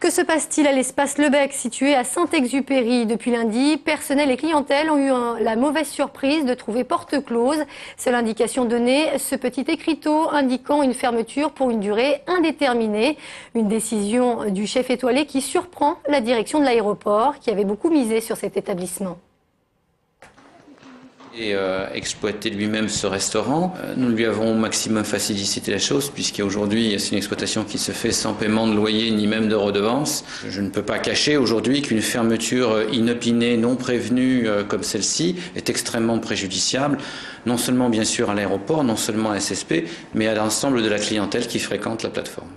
Que se passe-t-il à l'espace Lebec situé à Saint-Exupéry Depuis lundi, personnel et clientèle ont eu la mauvaise surprise de trouver porte close. C'est l'indication donnée, ce petit écriteau indiquant une fermeture pour une durée indéterminée. Une décision du chef étoilé qui surprend la direction de l'aéroport qui avait beaucoup misé sur cet établissement et euh, exploiter lui-même ce restaurant. Euh, nous lui avons au maximum facilité la chose puisqu'aujourd'hui c'est une exploitation qui se fait sans paiement de loyer ni même de redevance. Je ne peux pas cacher aujourd'hui qu'une fermeture inopinée, non prévenue euh, comme celle-ci est extrêmement préjudiciable, non seulement bien sûr à l'aéroport, non seulement à SSP, mais à l'ensemble de la clientèle qui fréquente la plateforme.